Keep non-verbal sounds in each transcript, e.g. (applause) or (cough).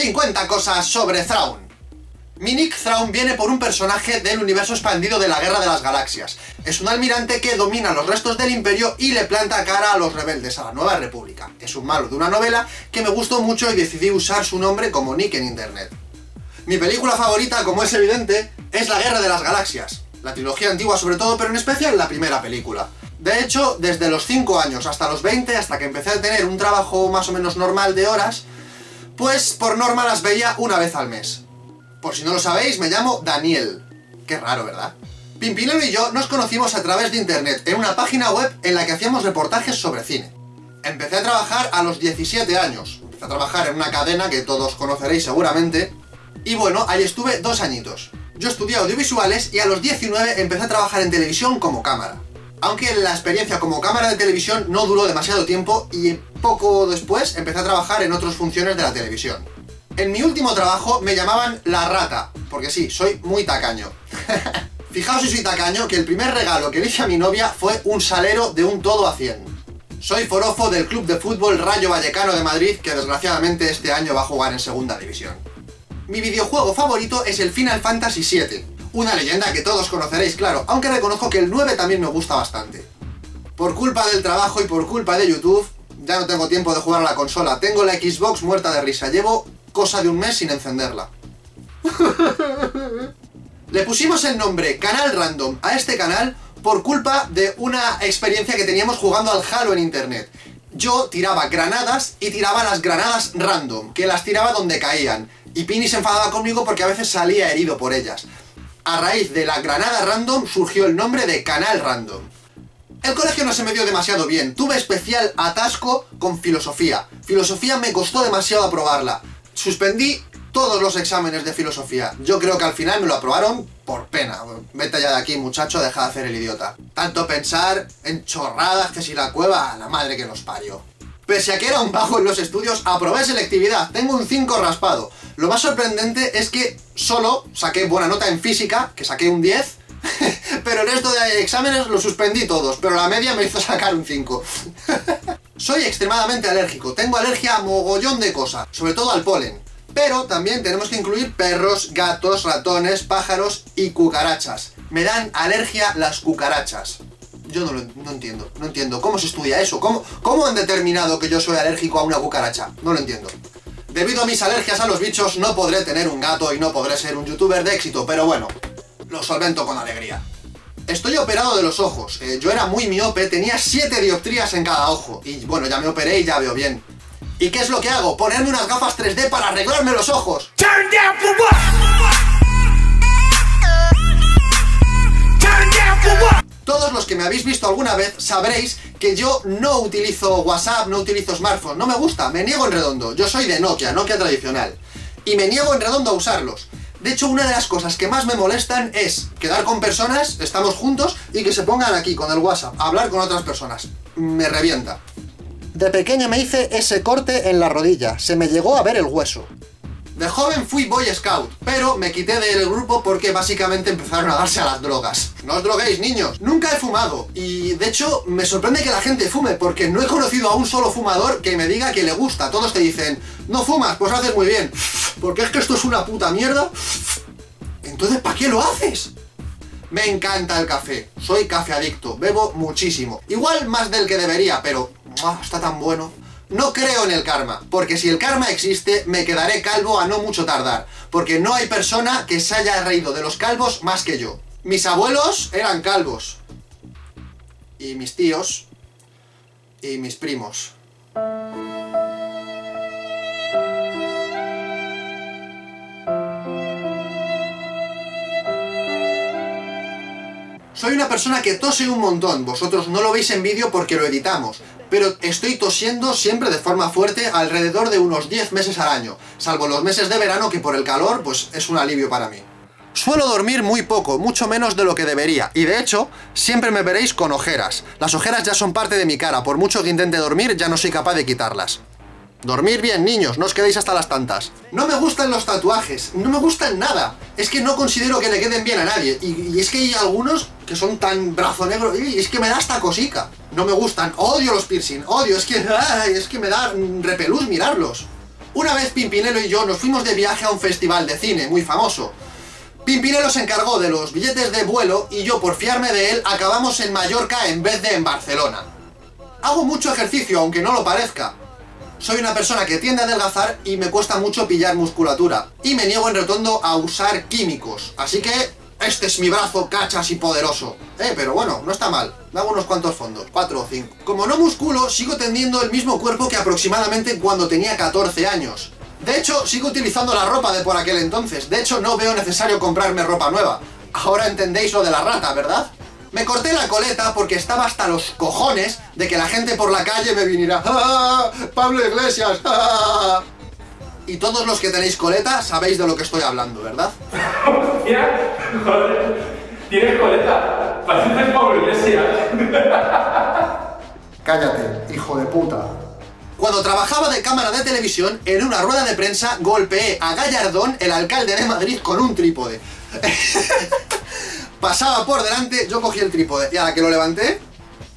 50 cosas sobre Thrawn. Mi Nick Thrawn viene por un personaje del universo expandido de la Guerra de las Galaxias. Es un almirante que domina los restos del Imperio y le planta cara a los rebeldes, a la Nueva República. Es un malo de una novela que me gustó mucho y decidí usar su nombre como Nick en internet. Mi película favorita, como es evidente, es La Guerra de las Galaxias. La trilogía antigua sobre todo, pero en especial la primera película. De hecho, desde los 5 años hasta los 20, hasta que empecé a tener un trabajo más o menos normal de horas, pues por norma las veía una vez al mes. Por si no lo sabéis, me llamo Daniel. Qué raro, ¿verdad? Pimpinelo y yo nos conocimos a través de internet, en una página web en la que hacíamos reportajes sobre cine. Empecé a trabajar a los 17 años. Empecé a trabajar en una cadena que todos conoceréis seguramente. Y bueno, ahí estuve dos añitos. Yo estudié audiovisuales y a los 19 empecé a trabajar en televisión como cámara. Aunque la experiencia como cámara de televisión no duró demasiado tiempo y poco después empecé a trabajar en otras funciones de la televisión. En mi último trabajo me llamaban la rata, porque sí, soy muy tacaño. (laughs) Fijaos si soy tacaño que el primer regalo que le hice a mi novia fue un salero de un todo a 100. Soy forofo del club de fútbol Rayo Vallecano de Madrid, que desgraciadamente este año va a jugar en segunda división. Mi videojuego favorito es el Final Fantasy VII, una leyenda que todos conoceréis, claro, aunque reconozco que el 9 también me gusta bastante. Por culpa del trabajo y por culpa de YouTube, ya no tengo tiempo de jugar a la consola. Tengo la Xbox muerta de risa. Llevo cosa de un mes sin encenderla. (laughs) Le pusimos el nombre Canal Random a este canal por culpa de una experiencia que teníamos jugando al Halo en internet. Yo tiraba granadas y tiraba las granadas random, que las tiraba donde caían. Y Pini se enfadaba conmigo porque a veces salía herido por ellas. A raíz de la granada random surgió el nombre de Canal Random. El colegio no se me dio demasiado bien, tuve especial atasco con filosofía. Filosofía me costó demasiado aprobarla. Suspendí todos los exámenes de filosofía. Yo creo que al final me lo aprobaron por pena. Vete ya de aquí, muchacho, deja de hacer el idiota. Tanto pensar en chorradas que si la cueva, la madre que nos parió. Pese a que era un bajo en los estudios, aprobé selectividad. Tengo un 5 raspado. Lo más sorprendente es que solo saqué buena nota en física, que saqué un 10, (laughs) pero el resto de exámenes los suspendí todos, pero la media me hizo sacar un 5. (laughs) Soy extremadamente alérgico, tengo alergia a mogollón de cosas, sobre todo al polen. Pero también tenemos que incluir perros, gatos, ratones, pájaros y cucarachas. Me dan alergia las cucarachas. Yo no lo no entiendo, no entiendo. ¿Cómo se estudia eso? ¿Cómo, ¿Cómo han determinado que yo soy alérgico a una cucaracha? No lo entiendo. Debido a mis alergias a los bichos, no podré tener un gato y no podré ser un youtuber de éxito, pero bueno, lo solvento con alegría. Estoy operado de los ojos. Eh, yo era muy miope, tenía 7 dioptrías en cada ojo. Y bueno, ya me operé y ya veo bien. ¿Y qué es lo que hago? Ponerme unas gafas 3D para arreglarme los ojos. Turn down for what? Todos los que me habéis visto alguna vez sabréis que yo no utilizo WhatsApp, no utilizo smartphone, no me gusta, me niego en redondo. Yo soy de Nokia, Nokia tradicional. Y me niego en redondo a usarlos. De hecho, una de las cosas que más me molestan es quedar con personas, estamos juntos, y que se pongan aquí con el WhatsApp a hablar con otras personas. Me revienta. De pequeña me hice ese corte en la rodilla, se me llegó a ver el hueso. De joven fui Boy Scout, pero me quité del grupo porque básicamente empezaron a darse a las drogas. No os droguéis, niños. Nunca he fumado. Y de hecho, me sorprende que la gente fume, porque no he conocido a un solo fumador que me diga que le gusta. Todos te dicen, no fumas, pues haces muy bien. Porque es que esto es una puta mierda. Entonces, ¿para qué lo haces? Me encanta el café, soy café adicto, bebo muchísimo. Igual más del que debería, pero está tan bueno. No creo en el karma, porque si el karma existe, me quedaré calvo a no mucho tardar, porque no hay persona que se haya reído de los calvos más que yo. Mis abuelos eran calvos. Y mis tíos. Y mis primos. Soy una persona que tose un montón, vosotros no lo veis en vídeo porque lo editamos, pero estoy tosiendo siempre de forma fuerte alrededor de unos 10 meses al año, salvo los meses de verano que por el calor pues es un alivio para mí. Suelo dormir muy poco, mucho menos de lo que debería, y de hecho, siempre me veréis con ojeras. Las ojeras ya son parte de mi cara, por mucho que intente dormir ya no soy capaz de quitarlas. Dormir bien, niños, no os quedéis hasta las tantas. No me gustan los tatuajes, no me gustan nada. Es que no considero que le queden bien a nadie. Y, es que hay algunos que son tan brazo negro, y es que me da hasta cosica. No me gustan, odio los piercing, odio, es que, (laughs) es que me da repelús mirarlos. Una vez Pimpinelo y yo nos fuimos de viaje a un festival de cine muy famoso. Pimpinelo se encargó de los billetes de vuelo y yo por fiarme de él acabamos en Mallorca en vez de en Barcelona. Hago mucho ejercicio, aunque no lo parezca. Soy una persona que tiende a adelgazar y me cuesta mucho pillar musculatura. Y me niego en redondo a usar químicos. Así que este es mi brazo cachas y poderoso. Eh, pero bueno, no está mal. Me hago unos cuantos fondos, cuatro o cinco. Como no musculo, sigo teniendo el mismo cuerpo que aproximadamente cuando tenía 14 años. De hecho, sigo utilizando la ropa de por aquel entonces. De hecho, no veo necesario comprarme ropa nueva. Ahora entendéis lo de la rata, ¿verdad? Me corté la coleta porque estaba hasta los cojones de que la gente por la calle me viniera ¡Ah, ¡Pablo Iglesias! ¡Ah! Y todos los que tenéis coleta sabéis de lo que estoy hablando, ¿verdad? (laughs) Hostia, joder, tienes coleta, pareces Pablo Iglesias. (laughs) Cállate, hijo de puta. Cuando trabajaba de cámara de televisión, en una rueda de prensa golpeé a Gallardón, el alcalde de Madrid, con un trípode. (laughs) Pasaba por delante, yo cogí el trípode y a la que lo levanté,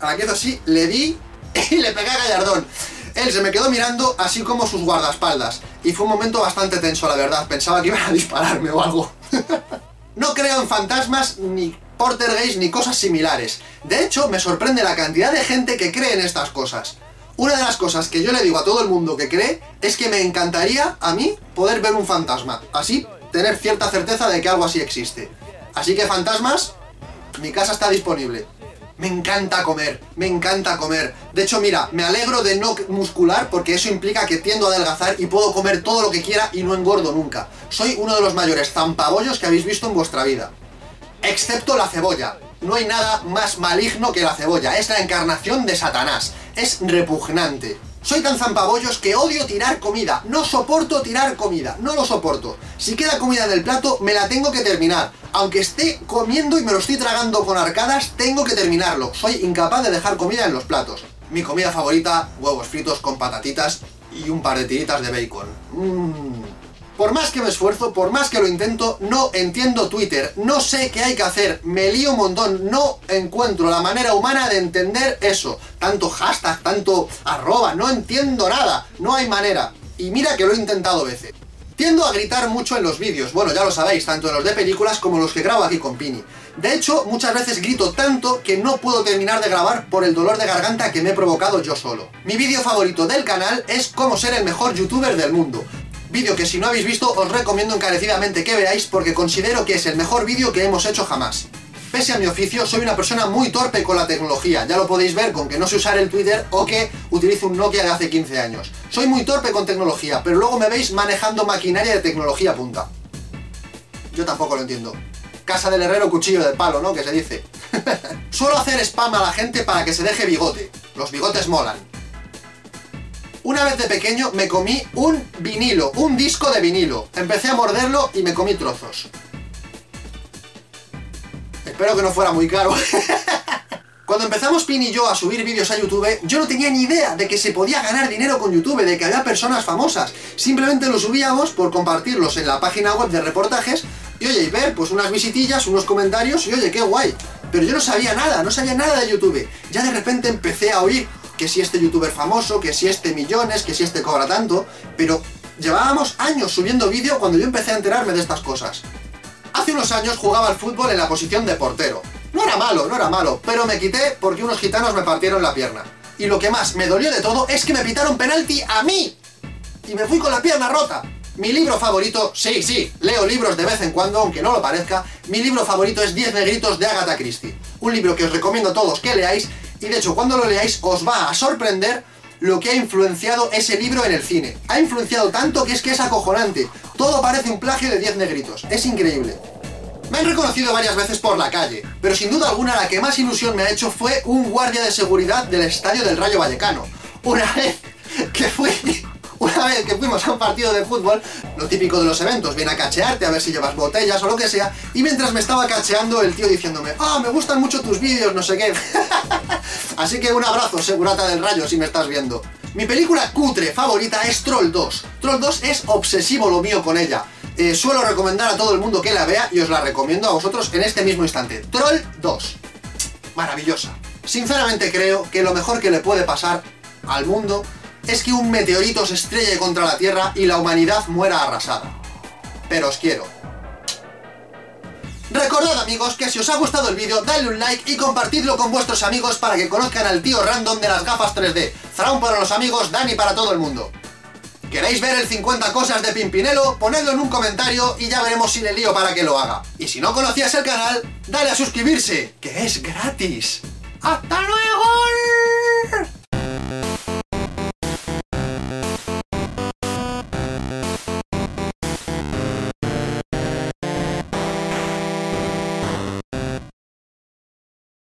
a la que hizo así, le di (laughs) y le pegué a Gallardón. Él se me quedó mirando así como sus guardaespaldas. Y fue un momento bastante tenso, la verdad. Pensaba que iban a dispararme o algo. (laughs) no creo en fantasmas ni portergeist ni cosas similares. De hecho, me sorprende la cantidad de gente que cree en estas cosas. Una de las cosas que yo le digo a todo el mundo que cree es que me encantaría a mí poder ver un fantasma. Así tener cierta certeza de que algo así existe. Así que fantasmas, mi casa está disponible. Me encanta comer, me encanta comer. De hecho, mira, me alegro de no muscular porque eso implica que tiendo a adelgazar y puedo comer todo lo que quiera y no engordo nunca. Soy uno de los mayores zampabollos que habéis visto en vuestra vida. Excepto la cebolla. No hay nada más maligno que la cebolla. Es la encarnación de Satanás. Es repugnante. Soy tan zampabollos que odio tirar comida. No soporto tirar comida. No lo soporto. Si queda comida en el plato, me la tengo que terminar. Aunque esté comiendo y me lo estoy tragando con arcadas, tengo que terminarlo. Soy incapaz de dejar comida en los platos. Mi comida favorita, huevos fritos con patatitas y un par de tiritas de bacon. Mmm. Por más que me esfuerzo, por más que lo intento, no entiendo Twitter, no sé qué hay que hacer, me lío un montón, no encuentro la manera humana de entender eso. Tanto hashtag, tanto arroba, no entiendo nada, no hay manera. Y mira que lo he intentado veces. Tiendo a gritar mucho en los vídeos, bueno, ya lo sabéis, tanto en los de películas como los que grabo aquí con Pini. De hecho, muchas veces grito tanto que no puedo terminar de grabar por el dolor de garganta que me he provocado yo solo. Mi vídeo favorito del canal es cómo ser el mejor youtuber del mundo. Vídeo que si no habéis visto os recomiendo encarecidamente que veáis porque considero que es el mejor vídeo que hemos hecho jamás. Pese a mi oficio, soy una persona muy torpe con la tecnología, ya lo podéis ver con que no sé usar el Twitter o que utilizo un Nokia de hace 15 años. Soy muy torpe con tecnología, pero luego me veis manejando maquinaria de tecnología punta. Yo tampoco lo entiendo. Casa del herrero, cuchillo de palo, ¿no? Que se dice. (laughs) Suelo hacer spam a la gente para que se deje bigote. Los bigotes molan. Una vez de pequeño me comí un vinilo, un disco de vinilo. Empecé a morderlo y me comí trozos. Espero que no fuera muy caro. (laughs) Cuando empezamos Pin y yo a subir vídeos a YouTube, yo no tenía ni idea de que se podía ganar dinero con YouTube, de que había personas famosas. Simplemente lo subíamos por compartirlos en la página web de reportajes y oye, y ver pues unas visitillas, unos comentarios y oye, qué guay. Pero yo no sabía nada, no sabía nada de YouTube. Ya de repente empecé a oír que si este youtuber famoso, que si este millones, que si este cobra tanto, pero llevábamos años subiendo vídeo cuando yo empecé a enterarme de estas cosas. Hace unos años jugaba al fútbol en la posición de portero. No era malo, no era malo, pero me quité porque unos gitanos me partieron la pierna. Y lo que más me dolió de todo es que me pitaron penalti a mí. Y me fui con la pierna rota. Mi libro favorito, sí, sí, leo libros de vez en cuando, aunque no lo parezca, mi libro favorito es 10 negritos de Agatha Christie. Un libro que os recomiendo a todos que leáis y de hecho cuando lo leáis os va a sorprender lo que ha influenciado ese libro en el cine. Ha influenciado tanto que es que es acojonante. Todo parece un plagio de 10 negritos. Es increíble. Me han reconocido varias veces por la calle, pero sin duda alguna la que más ilusión me ha hecho fue un guardia de seguridad del estadio del Rayo Vallecano. Una (laughs) vez que fui... Vez que fuimos a un partido de fútbol, lo típico de los eventos, viene a cachearte a ver si llevas botellas o lo que sea, y mientras me estaba cacheando el tío diciéndome, ah, me gustan mucho tus vídeos, no sé qué. (laughs) Así que un abrazo, segurata del rayo, si me estás viendo. Mi película cutre favorita es Troll 2. Troll 2 es obsesivo lo mío con ella. Eh, suelo recomendar a todo el mundo que la vea y os la recomiendo a vosotros en este mismo instante. Troll 2. Maravillosa. Sinceramente creo que lo mejor que le puede pasar al mundo es que un meteorito se estrelle contra la Tierra y la humanidad muera arrasada. Pero os quiero. Recordad amigos que si os ha gustado el vídeo, dadle un like y compartidlo con vuestros amigos para que conozcan al tío random de las gafas 3D. Thrawn para los amigos, Dani para todo el mundo. ¿Queréis ver el 50 cosas de Pimpinelo? Ponedlo en un comentario y ya veremos si le lío para que lo haga. Y si no conocías el canal, dale a suscribirse, que es gratis. ¡Hasta luego!